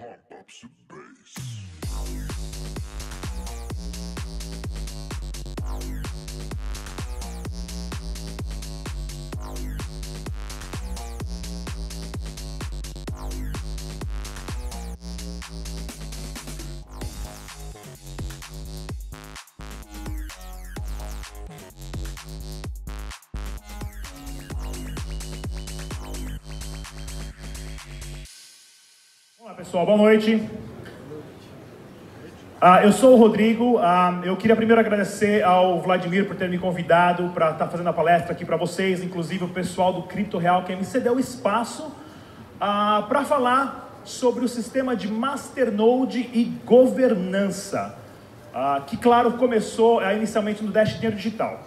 pump up some bass. Pessoal, boa noite. Ah, eu sou o Rodrigo. Ah, eu queria primeiro agradecer ao Vladimir por ter me convidado para estar fazendo a palestra aqui para vocês, inclusive o pessoal do Cripto Real que me cedeu espaço para falar sobre o sistema de Masternode e governança, ah, que claro começou ah, inicialmente no Dash Dinheiro Digital.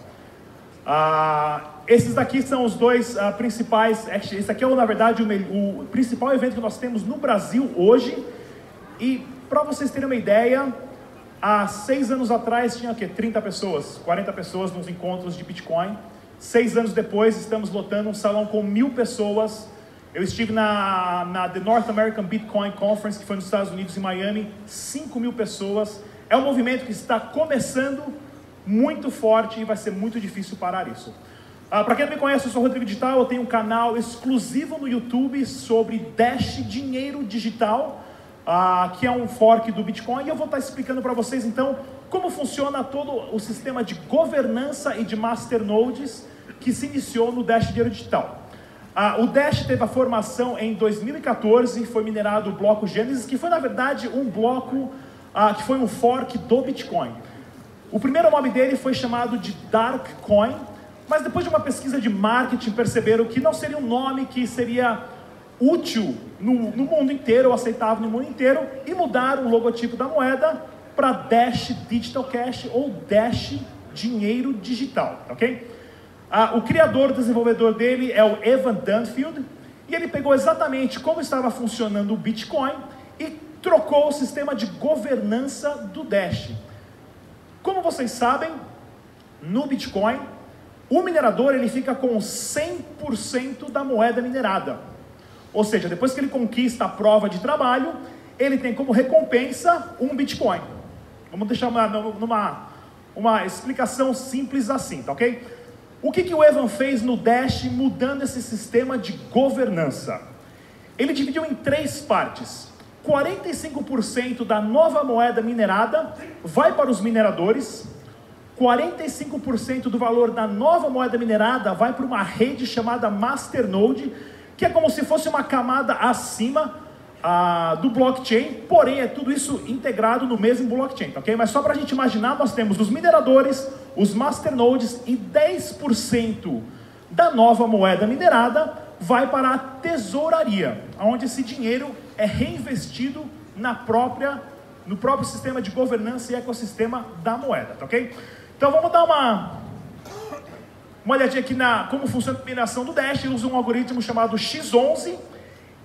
Ah, esses daqui são os dois ah, principais. Esse aqui é, na verdade, o, o principal evento que nós temos no Brasil hoje. E para vocês terem uma ideia, há seis anos atrás tinha o quê? 30 pessoas, 40 pessoas nos encontros de Bitcoin. Seis anos depois, estamos lotando um salão com mil pessoas. Eu estive na, na The North American Bitcoin Conference, que foi nos Estados Unidos, em Miami, 5 mil pessoas. É um movimento que está começando muito forte e vai ser muito difícil parar isso. Para quem não me conhece, eu sou Rodrigo Digital, eu tenho um canal exclusivo no YouTube sobre Dash Dinheiro Digital, ah, que é um fork do Bitcoin, e eu vou estar explicando para vocês então como funciona todo o sistema de governança e de masternodes que se iniciou no Dash Dinheiro Digital. Ah, o Dash teve a formação em 2014, foi minerado o bloco Gênesis, que foi na verdade um bloco ah, que foi um fork do Bitcoin. O primeiro nome dele foi chamado de Dark Coin, mas depois de uma pesquisa de marketing perceberam que não seria um nome que seria útil no, no mundo inteiro, ou aceitável no mundo inteiro, e mudaram o logotipo da moeda para Dash Digital Cash ou Dash Dinheiro Digital, ok? Ah, o criador, desenvolvedor dele é o Evan Dunfield, e ele pegou exatamente como estava funcionando o Bitcoin e trocou o sistema de governança do Dash. Como vocês sabem, no Bitcoin, o minerador ele fica com 100% da moeda minerada. Ou seja, depois que ele conquista a prova de trabalho, ele tem como recompensa um Bitcoin. Vamos deixar uma, numa uma explicação simples assim, tá ok? O que, que o Evan fez no Dash mudando esse sistema de governança? Ele dividiu em três partes. 45% da nova moeda minerada vai para os mineradores, 45% do valor da nova moeda minerada vai para uma rede chamada Masternode, que é como se fosse uma camada acima ah, do blockchain, porém é tudo isso integrado no mesmo blockchain, tá ok? Mas só para a gente imaginar, nós temos os mineradores, os masternodes e 10% da nova moeda minerada vai para a tesouraria, onde esse dinheiro é reinvestido na própria, no próprio sistema de governança e ecossistema da moeda, tá ok? Então vamos dar uma, uma olhadinha aqui na como funciona a mineração do Dash. Ele usa um algoritmo chamado X11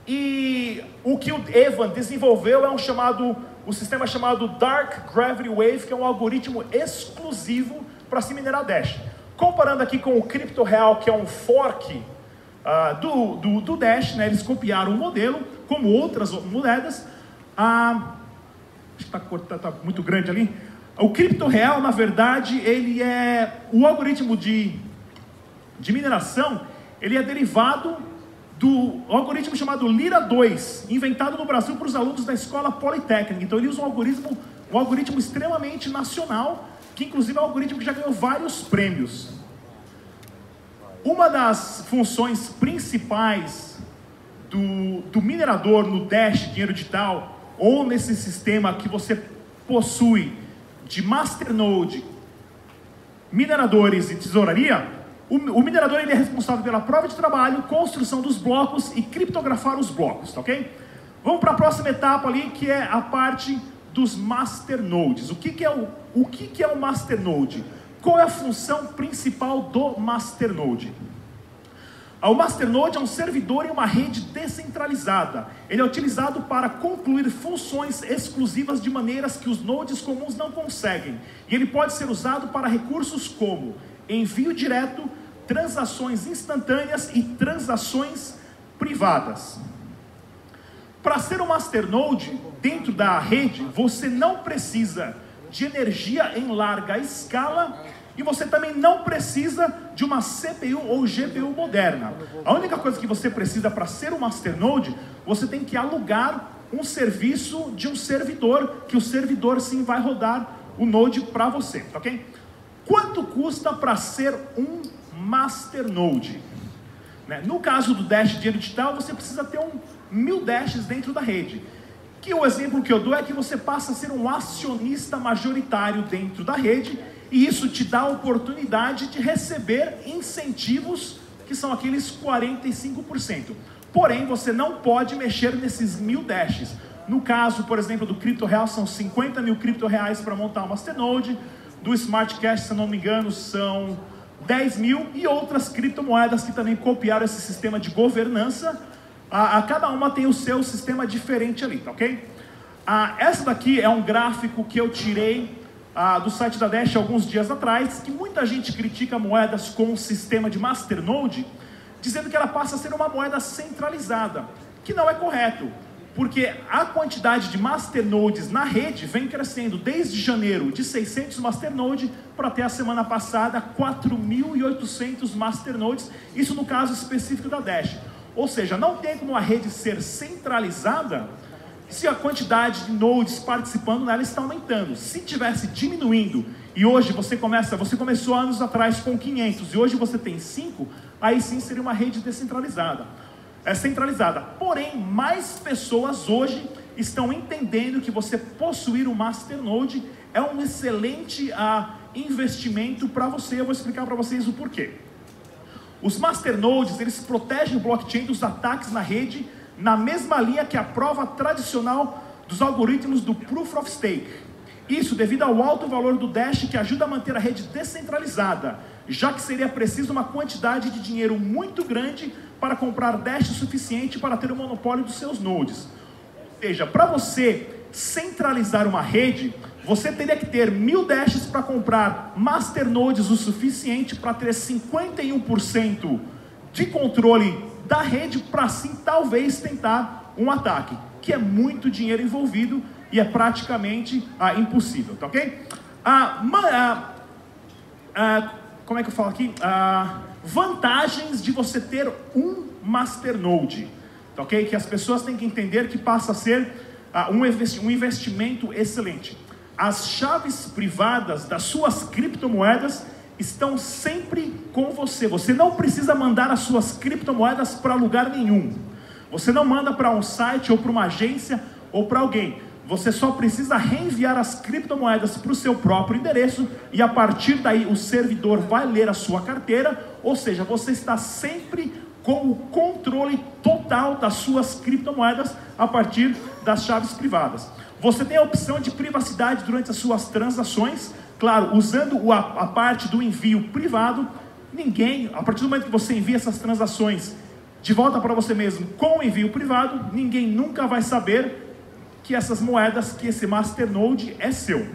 e o que o Evan desenvolveu é um chamado, o sistema chamado Dark Gravity Wave, que é um algoritmo exclusivo para se minerar Dash. Comparando aqui com o Crypto Real, que é um fork ah, do, do, do Dash, né? eles copiaram o modelo, como outras moedas. Ah, acho que está tá muito grande ali. O cripto real, na verdade, ele é o algoritmo de, de mineração, ele é derivado do algoritmo chamado Lira 2, inventado no Brasil para os alunos da escola politécnica. Então ele usa um algoritmo, um algoritmo extremamente nacional, que inclusive é um algoritmo que já ganhou vários prêmios. Uma das funções principais do, do minerador no Dash Dinheiro Digital, ou nesse sistema que você possui de masternode, mineradores e tesouraria, o, minerador ele é responsável pela prova de trabalho, construção dos blocos e criptografar os blocos, tá ok? Vamos para a próxima etapa ali, que é a parte dos masternodes. O que, que é o, o que, que é o masternode? Qual é a função principal do masternode? O masternode é um servidor em uma rede descentralizada. Ele é utilizado para concluir funções exclusivas de maneiras que os nodes comuns não conseguem. E ele pode ser usado para recursos como envio direto, transações instantâneas e transações privadas. Para ser um masternode dentro da rede, você não precisa de energia em larga escala e você também não precisa de uma CPU ou GPU moderna. A única coisa que você precisa para ser um masternode, você tem que alugar um serviço de um servidor, que o servidor sim vai rodar o node para você, tá ok? Quanto custa para ser um masternode? Né? No caso do Dash Dinheiro Digital, você precisa ter um mil Dashes dentro da rede. Que o exemplo que eu dou é que você passa a ser um acionista majoritário dentro da rede e isso te dá a oportunidade de receber incentivos que são aqueles 45%. Porém, você não pode mexer nesses mil dashes. No caso, por exemplo, do Cripto Real, são 50 mil cripto reais para montar uma Masternode. Do Smart Cash, se não me engano, são 10 mil. E outras criptomoedas que também copiaram esse sistema de governança. A, a cada uma tem o seu sistema diferente ali, tá ok? Ah, essa daqui é um gráfico que eu tirei ah, do site da Dash alguns dias atrás, que muita gente critica moedas com o sistema de Masternode, dizendo que ela passa a ser uma moeda centralizada, que não é correto, porque a quantidade de masternodes na rede vem crescendo desde janeiro de 600 masternodes para até a semana passada 4.800 masternodes, isso no caso específico da Dash. Ou seja, não tem como a rede ser centralizada se a quantidade de nodes participando nela está aumentando. Se tivesse diminuindo e hoje você começa, você começou anos atrás com 500 e hoje você tem 5, aí sim seria uma rede descentralizada. É centralizada. Porém, mais pessoas hoje estão entendendo que você possuir um masternode é um excelente ah, investimento para você. Eu vou explicar para vocês o porquê. Os masternodes, eles protegem o blockchain dos ataques na rede na mesma linha que a prova tradicional dos algoritmos do Proof of Stake. Isso devido ao alto valor do Dash que ajuda a manter a rede descentralizada, já que seria preciso uma quantidade de dinheiro muito grande para comprar Dash suficiente para ter o monopólio dos seus nodes. Ou seja, para você centralizar uma rede, você teria que ter mil Dashes para comprar masternodes o suficiente para ter 51% de controle da rede para assim talvez tentar um ataque, que é muito dinheiro envolvido e é praticamente ah, impossível, tá ok? Ah, ah, ah, como é que eu falo aqui? Ah, vantagens de você ter um masternode, tá ok? Que as pessoas têm que entender que passa a ser ah, um, investi um investimento excelente. As chaves privadas das suas criptomoedas estão sempre com você. Você não precisa mandar as suas criptomoedas para lugar nenhum. Você não manda para um site ou para uma agência ou para alguém. Você só precisa reenviar as criptomoedas para o seu próprio endereço e a partir daí o servidor vai ler a sua carteira, ou seja, você está sempre com o controle total das suas criptomoedas a partir das chaves privadas. Você tem a opção de privacidade durante as suas transações, Claro, usando a, a parte do envio privado, ninguém, a partir do momento que você envia essas transações de volta para você mesmo com o envio privado, ninguém nunca vai saber que essas moedas, que esse masternode é seu.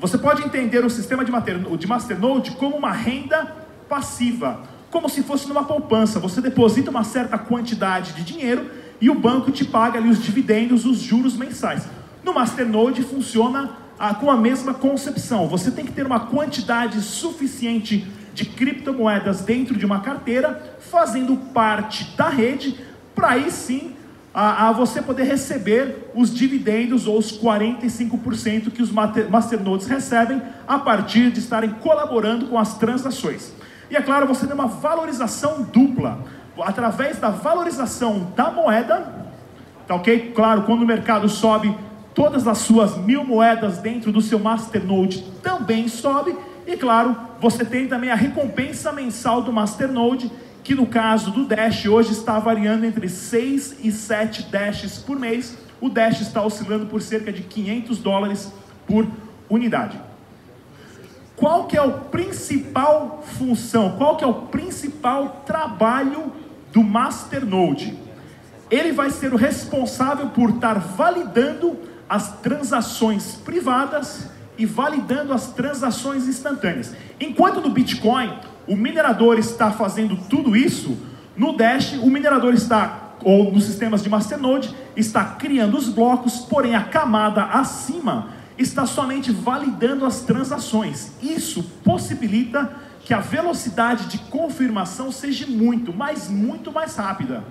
Você pode entender o sistema de, de masternode como uma renda passiva, como se fosse numa poupança. Você deposita uma certa quantidade de dinheiro e o banco te paga ali os dividendos, os juros mensais. No masternode funciona com a mesma concepção. Você tem que ter uma quantidade suficiente de criptomoedas dentro de uma carteira, fazendo parte da rede, para aí sim a, a, você poder receber os dividendos ou os 45% que os masternodes recebem a partir de estarem colaborando com as transações. E é claro, você tem uma valorização dupla. Através da valorização da moeda, tá ok? Claro, quando o mercado sobe, todas as suas mil moedas dentro do seu Masternode também sobe. E claro, você tem também a recompensa mensal do Masternode, que no caso do Dash hoje está variando entre 6 e 7 Dashes por mês. O Dash está oscilando por cerca de 500 dólares por unidade. Qual que é o principal função, qual que é o principal trabalho do Masternode? Ele vai ser o responsável por estar validando as transações privadas e validando as transações instantâneas. Enquanto no Bitcoin o minerador está fazendo tudo isso, no Dash o minerador está ou nos sistemas de Masternode, está criando os blocos, porém a camada acima está somente validando as transações. Isso possibilita que a velocidade de confirmação seja muito, mas muito mais rápida.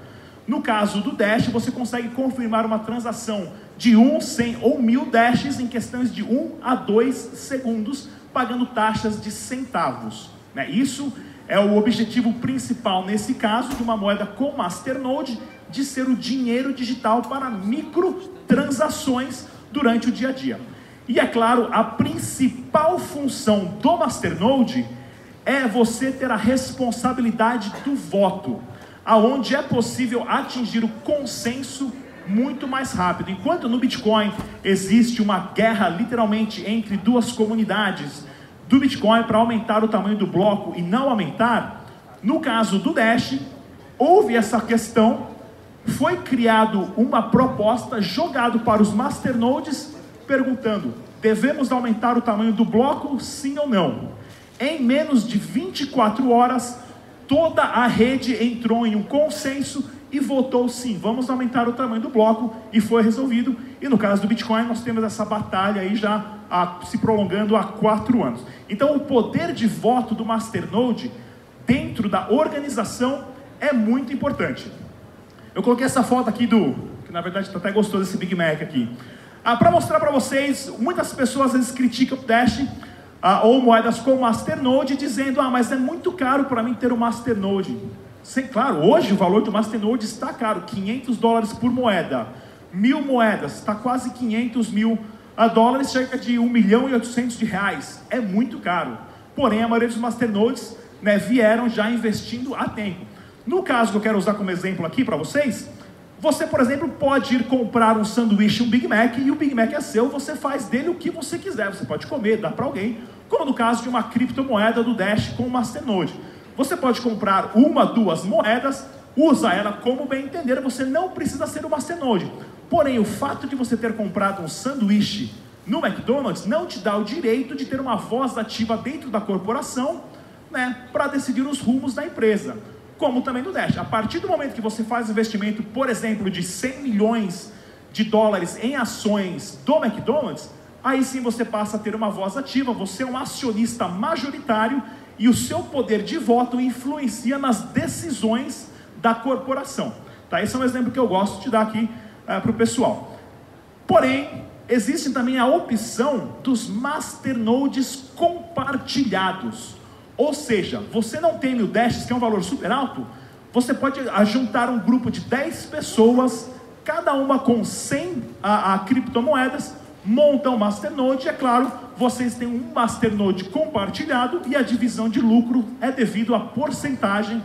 No caso do Dash, você consegue confirmar uma transação de 1, 100 ou 1000 Dashes em questões de 1 a 2 segundos, pagando taxas de centavos. Né? Isso é o objetivo principal, nesse caso, de uma moeda com Masternode, de ser o dinheiro digital para microtransações durante o dia a dia. E é claro, a principal função do Masternode é você ter a responsabilidade do voto, aonde é possível atingir o consenso muito mais rápido. Enquanto no Bitcoin existe uma guerra literalmente entre duas comunidades do Bitcoin para aumentar o tamanho do bloco e não aumentar, no caso do Dash, houve essa questão, foi criado uma proposta jogado para os masternodes perguntando: devemos aumentar o tamanho do bloco, sim ou não? Em menos de 24 horas, toda a rede entrou em um consenso e votou sim, vamos aumentar o tamanho do bloco e foi resolvido. E no caso do Bitcoin, nós temos essa batalha aí já a, se prolongando há quatro anos. Então, o poder de voto do Masternode dentro da organização é muito importante. Eu coloquei essa foto aqui do, que na verdade está até gostoso esse Big Mac aqui. Ah, para mostrar para vocês, muitas pessoas às vezes criticam o Dash ah, ou moedas com Masternode, dizendo: ah, mas é muito caro para mim ter o Masternode. Sim, claro, hoje o valor do Masternode está caro, 500 dólares por moeda. Mil moedas, está quase 500 mil ah, dólares, cerca de 1 milhão e 800 de reais. É muito caro. Porém, a maioria dos Masternodes né, vieram já investindo há tempo. No caso que eu quero usar como exemplo aqui para vocês, você, por exemplo, pode ir comprar um sanduíche, um Big Mac, e o Big Mac é seu, você faz dele o que você quiser. Você pode comer, dar para alguém, como no caso de uma criptomoeda do Dash com o Masternode. Você pode comprar uma, duas moedas, usa ela como bem entender, você não precisa ser o Masternode. Porém, o fato de você ter comprado um sanduíche no McDonald's não te dá o direito de ter uma voz ativa dentro da corporação né, para decidir os rumos da empresa como também do Dash. A partir do momento que você faz investimento, por exemplo, de 100 milhões de dólares em ações do McDonald's, aí sim você passa a ter uma voz ativa, você é um acionista majoritário e o seu poder de voto influencia nas decisões da corporação. Tá? Esse é um exemplo que eu gosto de dar aqui uh, eh, para o pessoal. Porém, existe também a opção dos masternodes compartilhados. Ou seja, você não tem mil dashes, que é um valor super alto, você pode juntar um grupo de 10 pessoas, cada uma com 100 a, a criptomoedas, monta um masternode, é claro, vocês têm um masternode compartilhado e a divisão de lucro é devido à porcentagem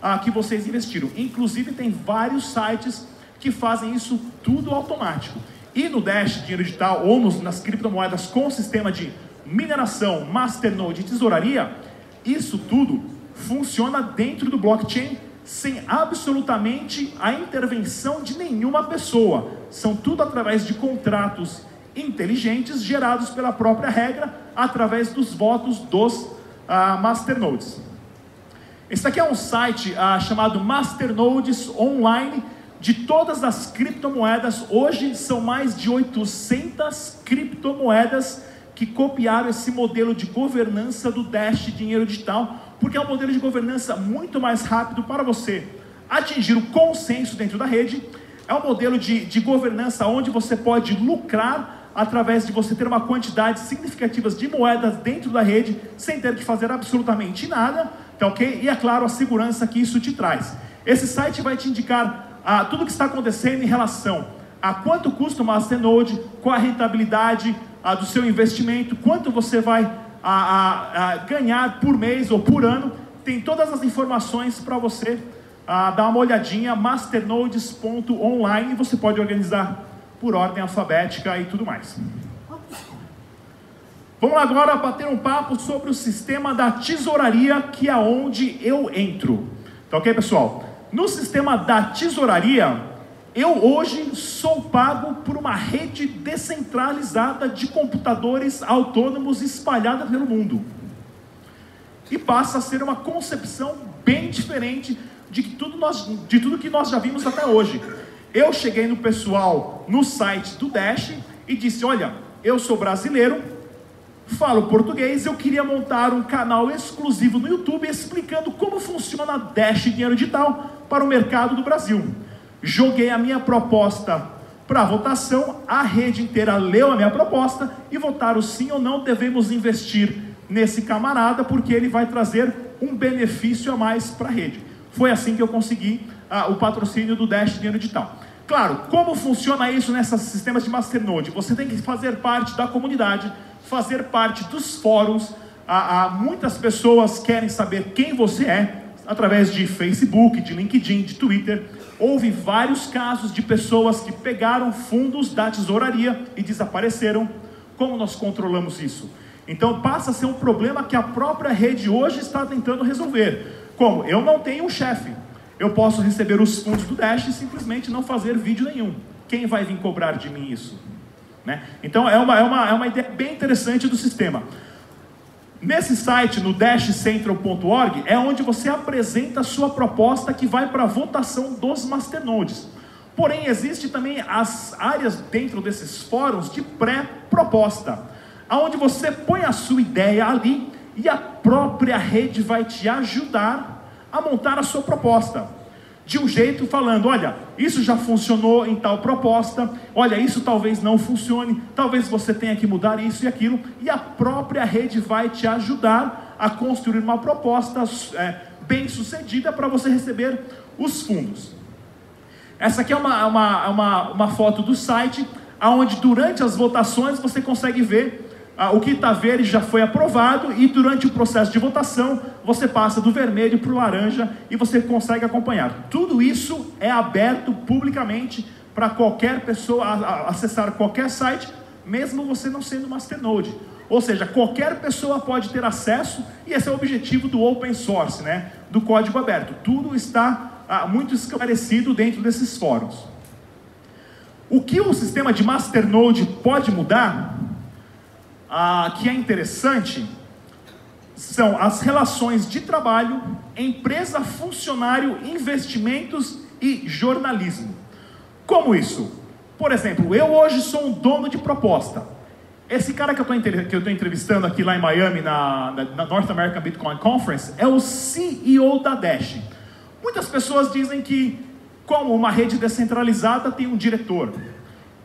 a, que vocês investiram. Inclusive tem vários sites que fazem isso tudo automático. E no Dash, dinheiro digital, ou nos, nas criptomoedas com sistema de mineração, masternode e tesouraria, isso tudo funciona dentro do blockchain sem absolutamente a intervenção de nenhuma pessoa. São tudo através de contratos inteligentes gerados pela própria regra através dos votos dos uh, masternodes. Esse aqui é um site uh, chamado Masternodes Online de todas as criptomoedas. Hoje são mais de 800 criptomoedas que copiaram esse modelo de governança do Dash Dinheiro Digital, porque é um modelo de governança muito mais rápido para você atingir o consenso dentro da rede. É um modelo de, de governança onde você pode lucrar através de você ter uma quantidade significativa de moedas dentro da rede, sem ter que fazer absolutamente nada, tá ok? E é claro, a segurança que isso te traz. Esse site vai te indicar ah, tudo o que está acontecendo em relação a quanto custa uma Masternode, qual a rentabilidade, ah, do seu investimento, quanto você vai a, a, a ganhar por mês ou por ano. Tem todas as informações para você ah, dar uma olhadinha, masternodes.online, você pode organizar por ordem alfabética e tudo mais. Vamos agora bater um papo sobre o sistema da tesouraria, que é onde eu entro. Tá ok, pessoal? No sistema da tesouraria, eu hoje sou pago por uma rede descentralizada de computadores autônomos espalhada pelo mundo. E passa a ser uma concepção bem diferente de, tudo nós, de tudo que nós já vimos até hoje. Eu cheguei no pessoal no site do Dash e disse: Olha, eu sou brasileiro, falo português, eu queria montar um canal exclusivo no YouTube explicando como funciona Dash Dinheiro Digital para o mercado do Brasil. Joguei a minha proposta para votação, a rede inteira leu a minha proposta e votaram sim ou não devemos investir nesse camarada porque ele vai trazer um benefício a mais para a rede. Foi assim que eu consegui ah, o patrocínio do Dash Dinheiro Digital. Claro, como funciona isso nesses sistemas de Masternode? Você tem que fazer parte da comunidade, fazer parte dos fóruns. Ah, ah, muitas pessoas querem saber quem você é através de Facebook, de LinkedIn, de Twitter. Houve vários casos de pessoas que pegaram fundos da tesouraria e desapareceram. Como nós controlamos isso? Então passa a ser um problema que a própria rede hoje está tentando resolver. Como? Eu não tenho um chefe. Eu posso receber os fundos do Dash e simplesmente não fazer vídeo nenhum. Quem vai vir cobrar de mim isso? Né? Então é uma, é, uma, é uma ideia bem interessante do sistema. Nesse site, no dashcentral.org, é onde você apresenta a sua proposta que vai para a votação dos masternodes. Porém, existe também as áreas dentro desses fóruns de pré-proposta, aonde você põe a sua ideia ali e a própria rede vai te ajudar a montar a sua proposta. De um jeito falando, olha, isso já funcionou em tal proposta, olha, isso talvez não funcione, talvez você tenha que mudar isso e aquilo, e a própria rede vai te ajudar a construir uma proposta é, bem sucedida para você receber os fundos. Essa aqui é uma, uma, uma, uma foto do site, onde durante as votações você consegue ver o que está verde já foi aprovado e durante o processo de votação você passa do vermelho para o laranja e você consegue acompanhar. Tudo isso é aberto publicamente para qualquer pessoa acessar qualquer site, mesmo você não sendo masternode. Ou seja, qualquer pessoa pode ter acesso e esse é o objetivo do open source, né? do código aberto. Tudo está ah, muito esclarecido dentro desses fóruns. O que o sistema de masternode pode mudar ah, que é interessante são as relações de trabalho, empresa, funcionário, investimentos e jornalismo. Como isso? Por exemplo, eu hoje sou um dono de proposta. Esse cara que eu estou entrevistando aqui lá em Miami, na, na, North American Bitcoin Conference, é o CEO da Dash. Muitas pessoas dizem que, como uma rede descentralizada, tem um diretor.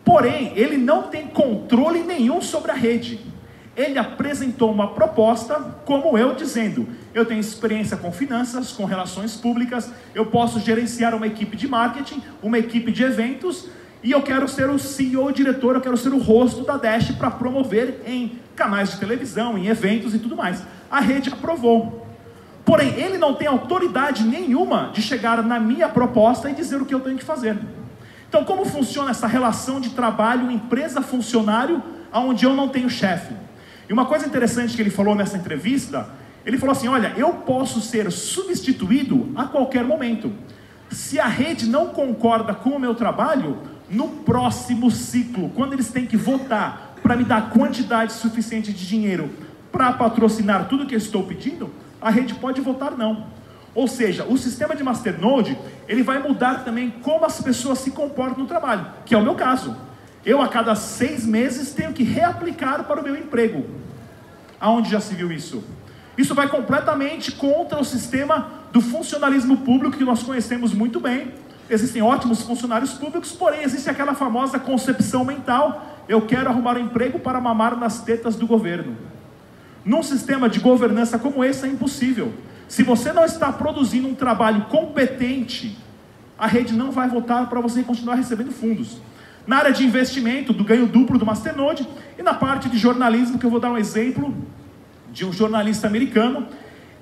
Porém, ele não tem controle nenhum sobre a rede ele apresentou uma proposta, como eu, dizendo: eu tenho experiência com finanças, com relações públicas, eu posso gerenciar uma equipe de marketing, uma equipe de eventos, e eu quero ser o CEO, o diretor, eu quero ser o rosto da Dash para promover em canais de televisão, em eventos e tudo mais. A rede aprovou. Porém, ele não tem autoridade nenhuma de chegar na minha proposta e dizer o que eu tenho que fazer. Então, como funciona essa relação de trabalho empresa-funcionário, onde eu não tenho chefe? E uma coisa interessante que ele falou nessa entrevista, ele falou assim: olha, eu posso ser substituído a qualquer momento. Se a rede não concorda com o meu trabalho, no próximo ciclo, quando eles têm que votar para me dar quantidade suficiente de dinheiro para patrocinar tudo que eu estou pedindo, a rede pode votar não. Ou seja, o sistema de Masternode, ele vai mudar também como as pessoas se comportam no trabalho, que é o meu caso. Eu, a cada seis meses, tenho que reaplicar para o meu emprego. Aonde já se viu isso? Isso vai completamente contra o sistema do funcionalismo público que nós conhecemos muito bem. Existem ótimos funcionários públicos, porém existe aquela famosa concepção mental: eu quero arrumar um emprego para mamar nas tetas do governo. Num sistema de governança como esse é impossível. Se você não está produzindo um trabalho competente, a rede não vai votar para você continuar recebendo fundos na área de investimento, do ganho duplo do Masternode, e na parte de jornalismo, que eu vou dar um exemplo de um jornalista americano.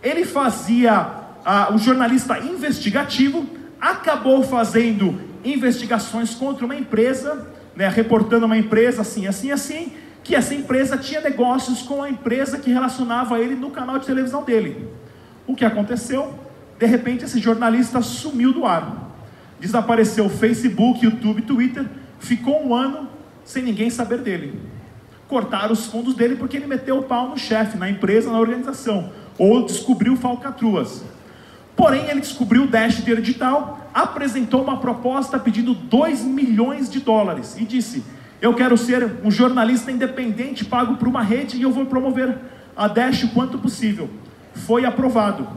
Ele fazia uh, um jornalista investigativo, acabou fazendo investigações contra uma empresa, né, reportando uma empresa assim, assim, assim, que essa empresa tinha negócios com a empresa que relacionava ele no canal de televisão dele. O que aconteceu? De repente, esse jornalista sumiu do ar. Desapareceu Facebook, YouTube, Twitter ficou um ano sem ninguém saber dele. Cortaram os fundos dele porque ele meteu o pau no chefe, na empresa, na organização. Ou descobriu falcatruas. Porém, ele descobriu o Dash Dinheiro Digital, apresentou uma proposta pedindo 2 milhões de dólares e disse: Eu quero ser um jornalista independente pago por uma rede e eu vou promover a Dash o quanto possível. Foi aprovado.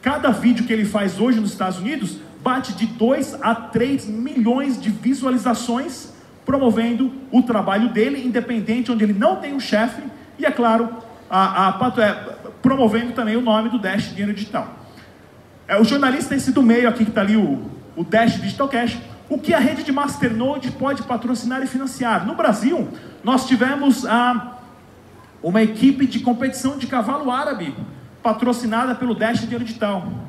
Cada vídeo que ele faz hoje nos Estados Unidos bate de 2 a 3 milhões de visualizações, promovendo o trabalho dele independente, onde ele não tem um chefe, e é claro, a, a, é, promovendo também o nome do Dash Dinheiro Digital. É, o jornalista esse do meio aqui que está ali, o, o Dash Digital Cash, o que a rede de Masternode pode patrocinar e financiar. No Brasil, nós tivemos uma equipe de competição de cavalo árabe, patrocinada pelo Dash Dinheiro Digital.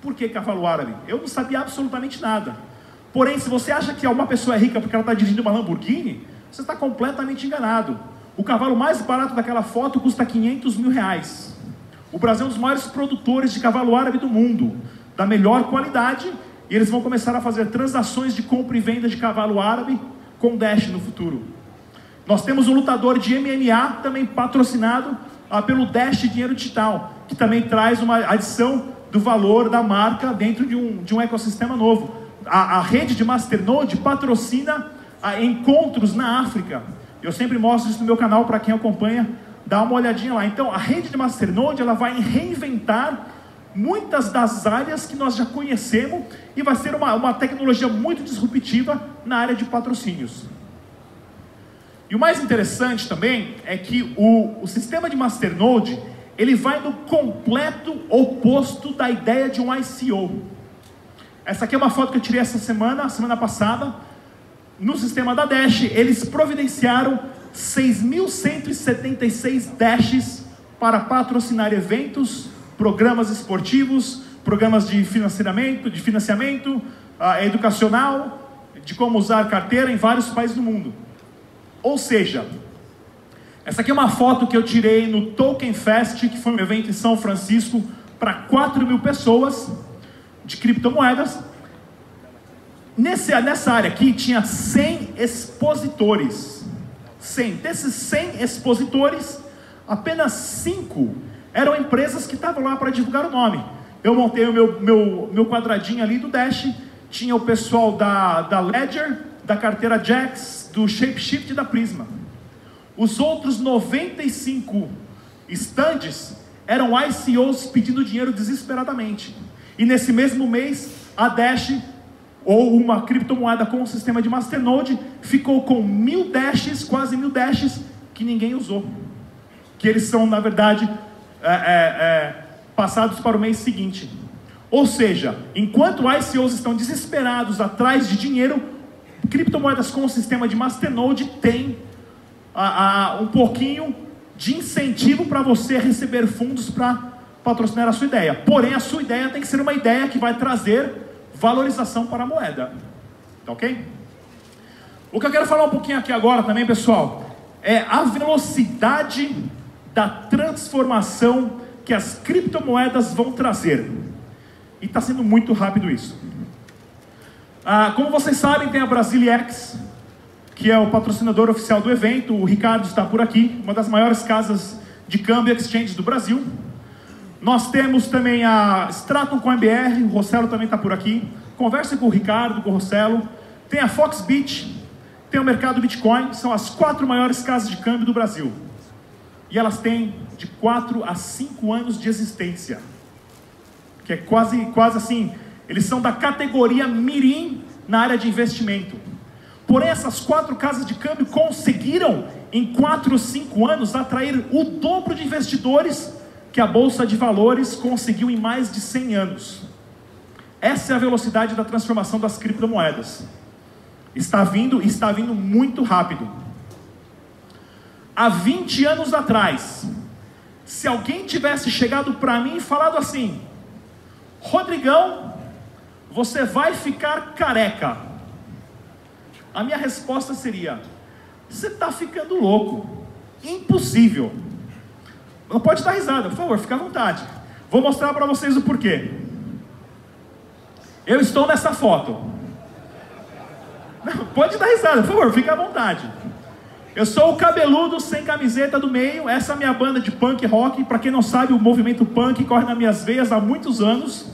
Por que cavalo árabe? Eu não sabia absolutamente nada. Porém, se você acha que uma pessoa é rica porque ela está dirigindo uma Lamborghini, você está completamente enganado. O cavalo mais barato daquela foto custa 500 mil reais. O Brasil é um dos maiores produtores de cavalo árabe do mundo, da melhor qualidade, e eles vão começar a fazer transações de compra e venda de cavalo árabe com Dash no futuro. Nós temos um lutador de MMA também patrocinado ah, pelo Dash Dinheiro Digital, que também traz uma adição do valor da marca dentro de um, de um ecossistema novo. A, a rede de Masternode patrocina ah, encontros na África. Eu sempre mostro isso no meu canal para quem acompanha, dá uma olhadinha lá. Então, a rede de Masternode ela vai reinventar muitas das áreas que nós já conhecemos e vai ser uma, uma tecnologia muito disruptiva na área de patrocínios. E o mais interessante também é que o, o sistema de Masternode ele vai no completo oposto da ideia de um ICO. Essa aqui é uma foto que eu tirei essa semana, semana passada. No sistema da Dash, eles providenciaram 6.176 Dashes para patrocinar eventos, programas esportivos, programas de financiamento, de financiamento uh, educacional, de como usar carteira em vários países do mundo. Ou seja, essa aqui é uma foto que eu tirei no Token Fest, que foi um evento em São Francisco para 4 mil pessoas de criptomoedas. Nesse, nessa área aqui tinha 100 expositores. 100. Desses 100 expositores, apenas 5 eram empresas que estavam lá para divulgar o nome. Eu montei o meu, meu, meu quadradinho ali do Dash, tinha o pessoal da, da Ledger, da carteira Jax, do Shapeshift e da Prisma. Os outros 95 estandes eram ICOs pedindo dinheiro desesperadamente. E nesse mesmo mês, a Dash, ou uma criptomoeda com o sistema de Masternode, ficou com mil Dashes, quase mil Dashes, que ninguém usou. Que eles são, na verdade, é, é, é, passados para o mês seguinte. Ou seja, enquanto ICOs estão desesperados atrás de dinheiro, criptomoedas com o sistema de Masternode têm um pouquinho de incentivo para você receber fundos para patrocinar a sua ideia. Porém, a sua ideia tem que ser uma ideia que vai trazer valorização para a moeda. Tá ok? O que eu quero falar um pouquinho aqui agora também, pessoal, é a velocidade da transformação que as criptomoedas vão trazer. E está sendo muito rápido isso. Ah, como vocês sabem, tem a Brasiliex, que é o patrocinador oficial do evento. O Ricardo está por aqui, uma das maiores casas de câmbio exchange do Brasil. Nós temos também a Stratum com MBR, o Rossello também está por aqui. Converse com o Ricardo, com o Rossello. Tem a Foxbit, tem o mercado Bitcoin, são as quatro maiores casas de câmbio do Brasil. E elas têm de 4 a 5 anos de existência. Que é quase, quase assim, eles são da categoria mirim na área de investimento. Porém, essas quatro casas de câmbio conseguiram, em quatro ou cinco anos, atrair o dobro de investidores que a Bolsa de Valores conseguiu em mais de 100 anos. Essa é a velocidade da transformação das criptomoedas. Está vindo e está vindo muito rápido. Há 20 anos atrás, se alguém tivesse chegado para mim e falado assim: Rodrigão, você vai ficar careca. A minha resposta seria: Você está ficando louco. Impossível. Não pode dar risada, por favor, fica à vontade. Vou mostrar para vocês o porquê. Eu estou nessa foto. Não, pode dar risada, por favor, fica à vontade. Eu sou o cabeludo sem camiseta do meio. Essa é a minha banda de punk rock. Para quem não sabe, o movimento punk corre nas minhas veias há muitos anos.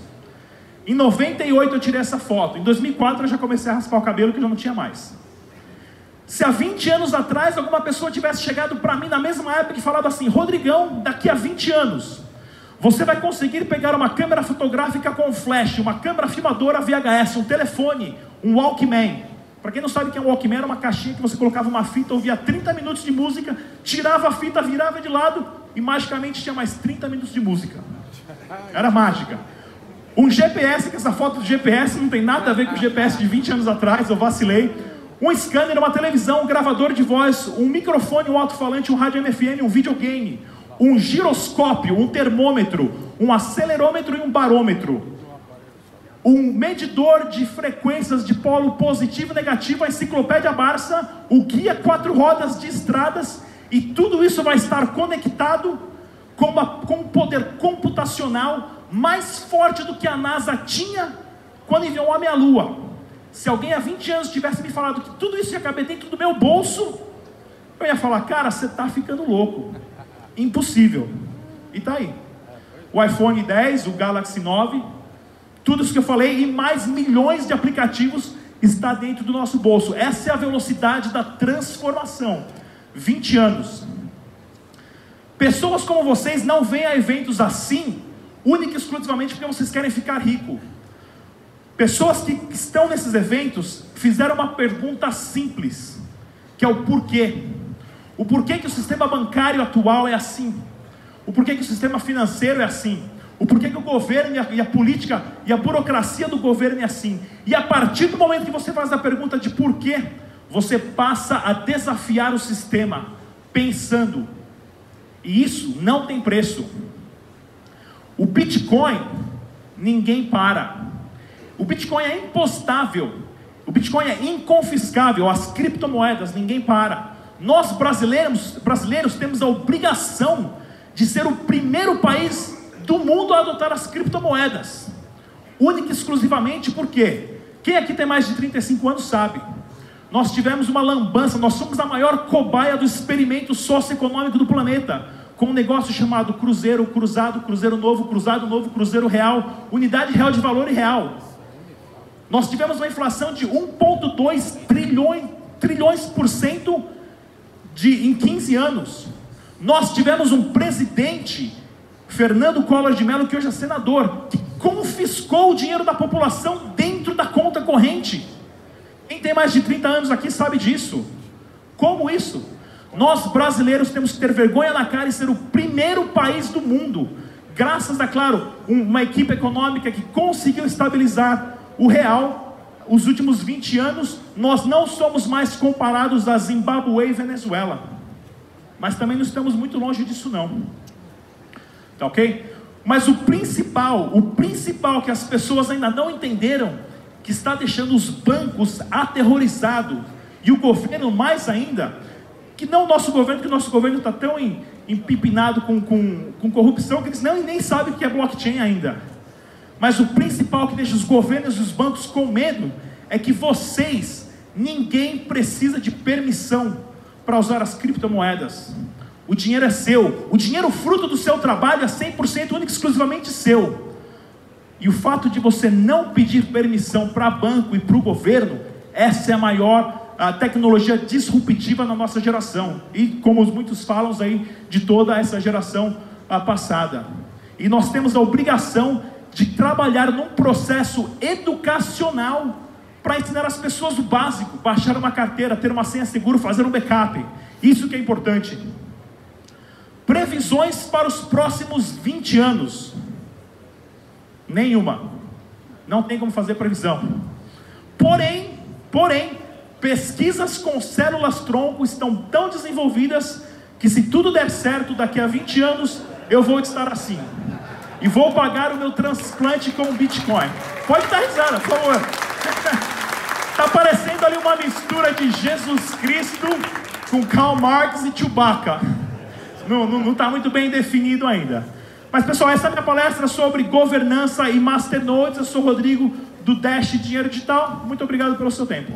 Em 98 eu tirei essa foto. Em 2004 eu já comecei a raspar o cabelo que já não tinha mais. Se há 20 anos atrás alguma pessoa tivesse chegado para mim na mesma época e falado assim: Rodrigão, daqui a 20 anos, você vai conseguir pegar uma câmera fotográfica com flash, uma câmera filmadora VHS, um telefone, um Walkman. Para quem não sabe o que é um Walkman, era uma caixinha que você colocava uma fita, ouvia 30 minutos de música, tirava a fita, virava de lado e magicamente tinha mais 30 minutos de música. Era mágica. Um GPS, que essa foto do GPS não tem nada a ver com o GPS de 20 anos atrás, eu vacilei. Um scanner, uma televisão, um gravador de voz, um microfone, um alto-falante, um rádio MFM, um videogame, um giroscópio, um termômetro, um acelerômetro e um barômetro. Um medidor de frequências de polo positivo e negativo, a enciclopédia Barça, o guia quatro rodas de estradas, e tudo isso vai estar conectado com, uma, com um poder computacional mais forte do que a NASA tinha quando enviou um homem à Lua. Se alguém há 20 anos tivesse me falado que tudo isso ia caber dentro do meu bolso, eu ia falar, cara, você está ficando louco. Impossível. E tá aí. O iPhone 10, o Galaxy 9, tudo isso que eu falei e mais milhões de aplicativos está dentro do nosso bolso. Essa é a velocidade da transformação. 20 anos. Pessoas como vocês não vêm a eventos assim, única e exclusivamente porque vocês querem ficar rico. Pessoas que estão nesses eventos fizeram uma pergunta simples, que é o porquê. O porquê que o sistema bancário atual é assim. O porquê que o sistema financeiro é assim. O porquê que o governo e a, e a, política e a burocracia do governo é assim. E a partir do momento que você faz a pergunta de porquê, você passa a desafiar o sistema, pensando. E isso não tem preço. O Bitcoin, ninguém para. O Bitcoin é impostável. O Bitcoin é inconfiscável. As criptomoedas, ninguém para. Nós brasileiros, brasileiros temos a obrigação de ser o primeiro país do mundo a adotar as criptomoedas. Única e exclusivamente porque quem aqui tem mais de 35 anos sabe. Nós tivemos uma lambança, nós somos a maior cobaia do experimento socioeconômico do planeta, com um negócio chamado Cruzeiro, Cruzado, Cruzeiro Novo, Cruzado Novo, Cruzeiro Real, Unidade Real de Valor e Real. Nós tivemos uma inflação de 1,2 trilhões, trilhões por cento de, em 15 anos. Nós tivemos um presidente, Fernando Collor de Mello, que hoje é senador, que confiscou o dinheiro da população dentro da conta corrente. Quem tem mais de 30 anos aqui sabe disso. Como isso? Nós brasileiros temos que ter vergonha na cara e ser o primeiro país do mundo, graças a, claro, uma equipe econômica que conseguiu estabilizar o real os últimos 20 anos, nós não somos mais comparados a Zimbabue e Venezuela. Mas também não estamos muito longe disso não. Tá ok? Mas o principal, o principal que as pessoas ainda não entenderam, que está deixando os bancos aterrorizados, e o governo mais ainda, que não o nosso governo, que o nosso governo está tão empipinado com, com, com corrupção, que eles não, nem sabem o que é blockchain ainda. Mas o principal que deixa os governos e os bancos com medo é que vocês, ninguém precisa de permissão para usar as criptomoedas. O dinheiro é seu. O dinheiro fruto do seu trabalho é 100% único e exclusivamente seu. E o fato de você não pedir permissão para banco e para o governo, essa é a maior a tecnologia disruptiva na nossa geração. E como muitos falam aí, de toda essa geração passada. E nós temos a obrigação de trabalhar num processo educacional para ensinar as pessoas o básico, baixar uma carteira, ter uma senha segura, fazer um backup. Isso que é importante. Previsões para os próximos 20 anos. Nenhuma. Não tem como fazer previsão. Porém, porém, pesquisas com células tronco estão tão desenvolvidas que se tudo der certo daqui a 20 anos, eu vou estar assim e vou pagar o meu transplante com Bitcoin. Pode dar risada, por favor. Está parecendo ali uma mistura de Jesus Cristo com Karl Marx e Chewbacca. Não está muito bem definido ainda. Mas pessoal, essa é a minha palestra sobre governança e masternodes. Eu sou o Rodrigo do Dash Dinheiro Digital. Muito obrigado pelo seu tempo.